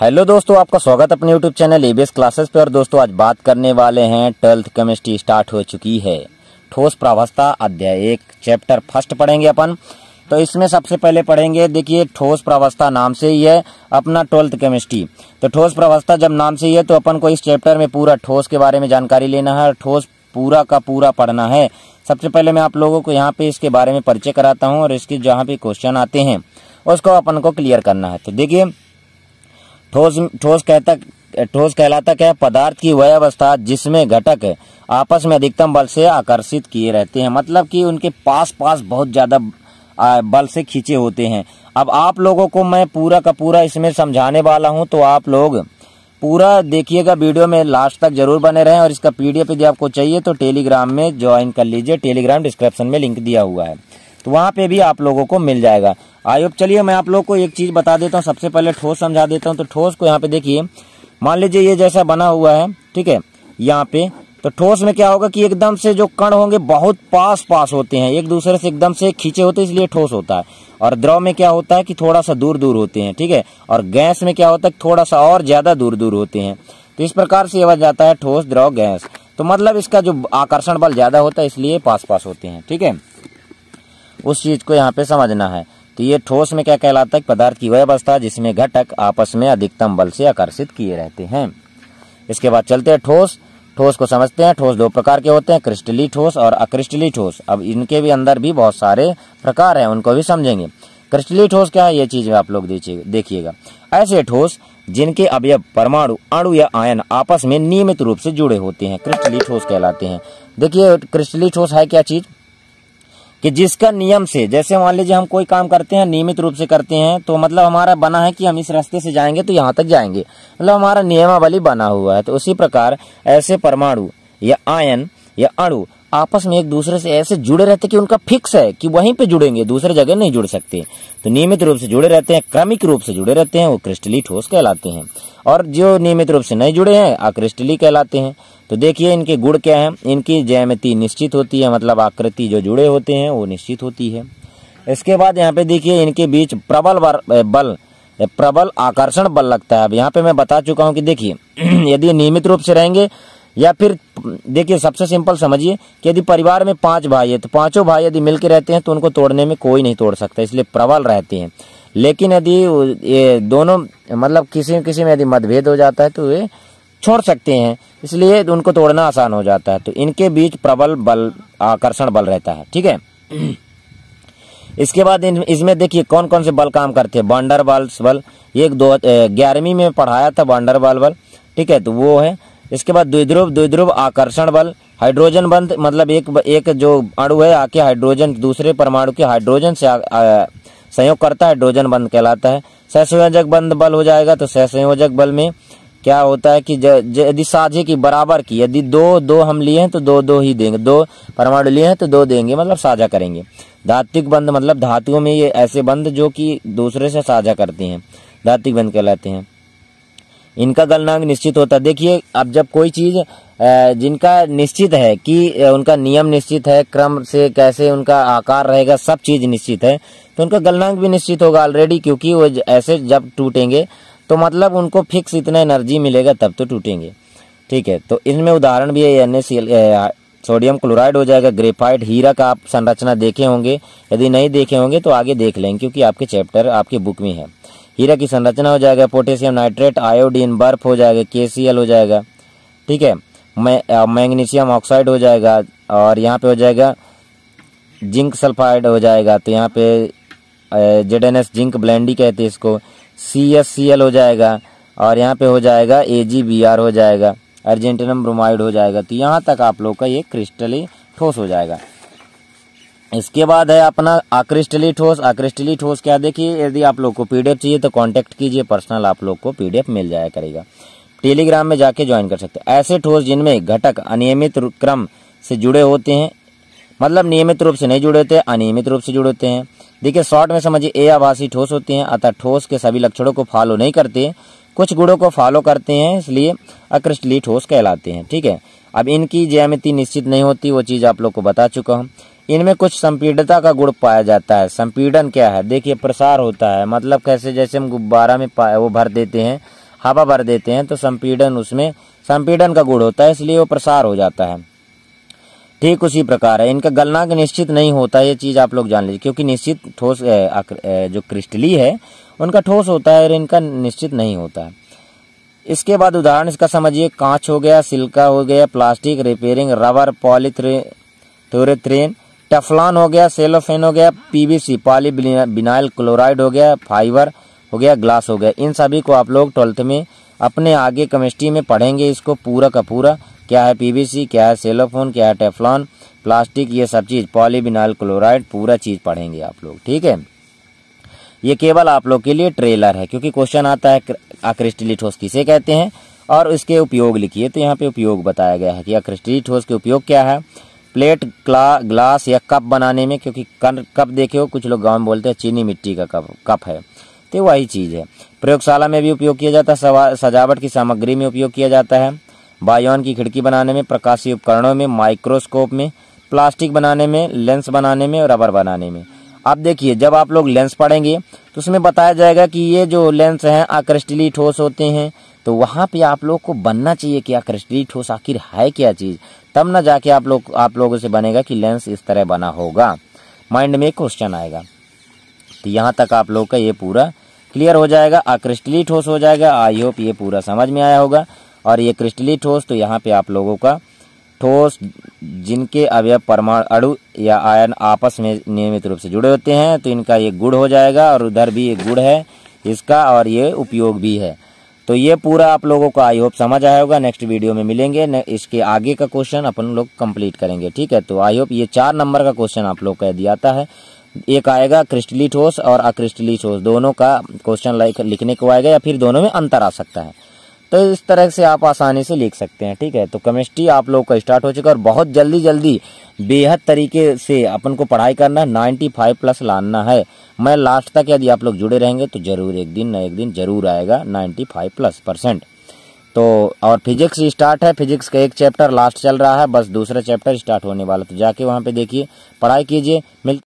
Hello दोस्तों, आपका स्वागत अपने यूट्यूब चैनल एबीएस क्लासेस पे। और दोस्तों, आज बात करने वाले हैं, ट्वेल्थ केमिस्ट्री स्टार्ट हो चुकी है। ठोस प्रावस्था अध्याय एक, चैप्टर फ़र्स्ट पढ़ेंगे अपन। तो इसमें सबसे पहले पढ़ेंगे, देखिए, ठोस प्रावस्था नाम से ही है अपना ट्वेल्थ केमिस्ट्री। तो ठोस प्रावस्था जब नाम से ही है तो अपन को इस चैप्टर में पूरा ठोस के बारे में जानकारी लेना है ठोस पूरा का पूरा पढ़ना है। सबसे पहले मैं आप लोगों को यहाँ पे इसके बारे में परिचय कराता हूँ और इसके जहाँ पे क्वेश्चन आते हैं, उसको अपन को क्लियर करना है। तो देखिए ठोस ठोस कहता, ठोस कहलाता क्या पदार्थ की वह अवस्था जिसमें घटक आपस में अधिकतम बल से आकर्षित किए रहते हैं। मतलब कि उनके पास पास बहुत ज़्यादा बल से खींचे होते हैं। अब आप लोगों को मैं पूरा का पूरा इसमें समझाने वाला हूँ तो आप लोग पूरा देखिएगा वीडियो में, लास्ट तक ज़रूर बने रहें और इसका पीडीएफ यदि आपको चाहिए तो टेलीग्राम में ज्वाइन कर लीजिए। टेलीग्राम डिस्क्रिप्शन में लिंक दिया हुआ है। तो वहाँ पे भी आप लोगों को मिल जाएगा। आयोग चलिए मैं आप लोग को एक चीज़ बता देता हूँ। सबसे पहले ठोस समझा देता हूँ। तो ठोस को यहाँ पे देखिए। मान लीजिए ये जैसा बना हुआ है, ठीक है, यहाँ पे। तो ठोस में क्या होगा कि एकदम से जो कण होंगे बहुत पास पास होते हैं। एक दूसरे से एकदम से खींचे होते हैं, इसलिए ठोस होता है। और द्रव में क्या होता है कि थोड़ा सा दूर दूर होते हैं, ठीक है? और गैस में क्या होता है थोड़ा सा और ज़्यादा दूर दूर होते हैं। तो इस प्रकार से यह जाता है ठोस, द्रव, गैस। तो मतलब इसका जो आकर्षण बल ज़्यादा होता है, इसलिए पास पास होते हैं, ठीक है? उस चीज़ को यहाँ पे समझना है। तो ये ठोस में क्या कहलाता है पदार्थ की वह अवस्था जिसमें घटक आपस में अधिकतम बल से आकर्षित किए रहते हैं। इसके बाद चलते हैं ठोस। ठोस को समझते हैं। ठोस दो प्रकार के होते हैं, क्रिस्टली ठोस और अक्रिस्टली ठोस। अब इनके भी अंदर भी बहुत सारे प्रकार हैं, उनको भी समझेंगे। क्रिस्टली ठोस क्या है, ये चीज़ आप लोग देखिएगा। ऐसे ठोस जिनके अवयव, परमाणु, अणु या आयन आपस में नियमित रूप से जुड़े होते हैं, क्रिस्टली ठोस कहलाते हैं। देखिए, क्रिस्टली ठोस है क्या चीज़? कि जिसका नियम से, जैसे मान लीजिए हम कोई काम करते हैं, नियमित रूप से करते हैं तो मतलब हमारा बना है कि हम इस रास्ते से जाएँगे तो यहाँ तक जाएँगे। मतलब हमारा नियमावली बना हुआ है। तो उसी प्रकार ऐसे परमाणु या आयन या अणु आपस में एक दूसरे से ऐसे जुड़े रहते कि उनका फिक्स है कि वहीं पे जुड़ेंगे, दूसरे जगह नहीं जुड़ सकते। तो नियमित रूप से जुड़े रहते हैं, क्रमिक रूप से जुड़े रहते हैं, वो क्रिस्टली ठोस कहलाते हैं। और जो नियमित रूप से नहीं जुड़े हैं अक्रिस्टली कहलाते हैं। तो देखिए इनके गुण क्या है, इनकी जैमती निश्चित होती है मतलब आकृति जो जुड़े होते हैं, वो निश्चित होती है। इसके बाद यहाँ पे देखिए इनके बीच प्रबल बल प्रबल आकर्षण बल लगता है। अब यहाँ पे मैं बता चुका हूँ कि देखिए, यदि नियमित रूप से रहेंगे या फिर, देखिए, सबसे सिंपल समझिए कि यदि परिवार में पाँच भाई है तो पाँचों भाई यदि मिलकर रहते हैं तो उनको तोड़ने में कोई नहीं तोड़ सकता, इसलिए प्रबल रहते हैं। लेकिन यदि ये दोनों मतलब किसी किसी में यदि मतभेद हो जाता है तो वे छोड़ सकते हैं, इसलिए उनको तोड़ना आसान हो जाता है। तो इनके बीच प्रबल बल, आकर्षण बल रहता है, ठीक है? इसके बाद इसमें देखिए कौन कौन से बल काम करते हैं? बॉन्डर बल बल एक दो, ग्यारहवीं में पढ़ाया था बॉन्डर बल बल, ठीक है? तो वो है इसके बाद द्विध्रुव द्विध्रुव आकर्षण बल, हाइड्रोजन बंद मतलब एक एक जो अणु है आके हाइड्रोजन, दूसरे परमाणु के हाइड्रोजन से संयोग करता है, हाइड्रोजन बंद कहलाता है। सहसंयोजक बंद बल हो जाएगा तो सहसंयोजक बल में क्या होता है कि यदि साझे की बराबर की, यदि दो दो हम लिए हैं तो दो दो ही देंगे, दो परमाणु लिए हैं तो दो देंगे मतलब साझा करेंगे। धात्विक बंद मतलब धातुओं में ये ऐसे बंद जो कि दूसरे से साझा करते हैं, धात्विक बंद कहलाते हैं। इनका गलनांक निश्चित होता है। देखिए, अब जब कोई चीज़ जिनका निश्चित है कि उनका नियम निश्चित है, क्रम से कैसे उनका आकार रहेगा, सब चीज़ निश्चित है तो उनका गलनांक भी निश्चित होगा ऑलरेडी क्योंकि वो ऐसे जब टूटेंगे तो मतलब उनको फिक्स इतना एनर्जी मिलेगा, तब तो टूटेंगे। ठीक है तो इनमें उदाहरण भी है एन सोडियम क्लोराइड हो जाएगा ग्रेफाइट हीरा का आप संरचना देखे होंगे, यदि नहीं देखे होंगे तो आगे देख लेंगे क्योंकि आपके चैप्टर आपके बुक में है। हीरा की संरचना हो जाएगा, पोटेशियम नाइट्रेट, आयोडीन बर्फ़ हो जाएगा के हो जाएगा, ठीक है? मैग्नीशियम ऑक्साइड हो जाएगा और यहाँ पे हो जाएगा जिंक सल्फाइड हो जाएगा तो यहाँ पे Z N S zinc blende कहते हैं इसको सी एस सी एल हो जाएगा और यहाँ पे हो जाएगा ए जी बी आर हो जाएगा, अर्जेंटिनम ब्रोमाइड हो जाएगा तो यहाँ तक आप लोग का ये क्रिस्टली ठोस हो जाएगा। इसके बाद है अपना आक्रिस्टली ठोस आक्रिस्टली ठोस क्या देखिए, यदि आप लोग को पीडीएफ चाहिए तो कांटेक्ट कीजिए पर्सनल आप लोग को पीडीएफ मिल जाया करेगा। टेलीग्राम में जाके ज्वाइन कर सकते हैं। ऐसे ठोस जिनमें घटक अनियमित क्रम से जुड़े होते हैं मतलब नियमित रूप से नहीं जुड़े होते, अनियमित रूप से जुड़े होते हैं। देखिए शॉर्ट में समझिए ए आभासी ठोस होते हैं, अतः ठोस के सभी लक्षणों को फॉलो नहीं करते कुछ गुणों को फॉलो करते हैं, इसलिए अक्रिस्टली ठोस कहलाते हैं। ठीक है? अब इनकी ज्यामिति निश्चित नहीं होती, वो चीज़ आप लोग को बता चुका हूँ। इनमें कुछ संपीडता का गुण पाया जाता है। संपीडन क्या है? देखिए, प्रसार होता है। मतलब कैसे? जैसे हम गुब्बारा में वो भर देते हैं, हवा भर देते हैं तो संपीड़न उसमें, संपीड़न का गुण होता है, इसलिए वो प्रसार हो जाता है। ठीक उसी प्रकार है। इनका गलनांक निश्चित नहीं होता, ये चीज़ आप लोग जान लीजिए, क्योंकि निश्चित ठोस जो क्रिस्टली है, उनका ठोस होता है और इनका निश्चित नहीं होता है। इसके बाद उदाहरण इसका समझिए। कांच हो गया, सिल्का हो गया, plastic, repairing, rubber polythene Teflon हो गया, सेलोफेन हो गया, पीवीसी पॉली बिनाइल क्लोराइड हो गया, फाइबर हो गया, ग्लास हो गया। इन सभी को आप लोग ट्वेल्थ में अपने आगे केमिस्ट्री में पढ़ेंगे इसको पूरा का पूरा। क्या है पीवीसी, क्या है सेलोफोन, क्या है टेफ्लॉन, प्लास्टिक, ये सब चीज़, पॉलीबिनाइल क्लोराइड, पूरा चीज़ पढ़ेंगे आप लोग, ठीक है? ये केवल आप लोग के लिए ट्रेलर है, क्योंकि क्वेश्चन आता है अक्रिस्टली ठोस किसे कहते हैं? और इसके उपयोग लिखिए तो यहाँ पे उपयोग बताया गया है कि अक्रिस्टली ठोस के उपयोग क्या है? प्लेट क्ला, ग्लास या कप बनाने में क्योंकि कप देखे हो कुछ लोग गाँव में बोलते हैं चीनी मिट्टी का कप कप है। तो वही चीज़ है। प्रयोगशाला में भी उपयोग किया जाता है सजावट की सामग्री में उपयोग किया जाता है। बायोन की खिड़की बनाने में प्रकाशीय उपकरणों में माइक्रोस्कोप में प्लास्टिक बनाने में लेंस बनाने में और रबर बनाने में। अब देखिए जब आप लोग लेंस पढ़ेंगे तो उसमें बताया जाएगा कि ये जो लेंस हैं आकृष्टली ठोस होते हैं तो वहाँ पे आप लोग को बनना चाहिए कि आकृष्टली ठोस आखिर है क्या चीज़? तब ना जाके आप लोग, आप लोगों से बनेगा कि लेंस इस तरह बना होगा। माइंड में क्वेश्चन आएगा। तो यहाँ तक आप लोग का ये पूरा क्लियर हो जाएगा अक्रिस्टली ठोस हो जाएगा आई होप ये पूरा समझ में आया होगा। और ये क्रिस्टली ठोस तो यहाँ पे आप लोगों का ठोस जिनके अवयव परमाणु अणु या आयन आपस में नियमित रूप से जुड़े होते हैं तो इनका ये गुड़ हो जाएगा और उधर भी ये गुड़ है, इसका और ये उपयोग भी है। तो ये पूरा आप लोगों को आई होप समझ आया होगा। नेक्स्ट वीडियो में मिलेंगे। इसके आगे का क्वेश्चन अपन लोग कंप्लीट करेंगे, ठीक है? तो आई होप ये चार नंबर का क्वेश्चन आप लोग का दिया है। एक आएगा क्रिस्टली ठोस और अक्रिस्टली ठोस दोनों का क्वेश्चन लिखने को आएगा या फिर दोनों में अंतर आ सकता है। तो इस तरह से आप आसानी से लिख सकते हैं, ठीक है? तो केमिस्ट्री आप लोग का स्टार्ट हो चुका है और बहुत जल्दी जल्दी बेहद तरीके से अपन को पढ़ाई करना है नाइन्टी फाइव प्लस लाना है। मैं लास्ट तक यदि आप लोग जुड़े रहेंगे तो ज़रूर एक दिन न एक दिन ज़रूर आएगा नाइन्टी फाइव प्लस परसेंट तो और फिजिक्स स्टार्ट है फिजिक्स का एक चैप्टर लास्ट चल रहा है, बस दूसरा चैप्टर स्टार्ट होने वाला तो जाके वहाँ पे देखिए, पढ़ाई कीजिए, मिल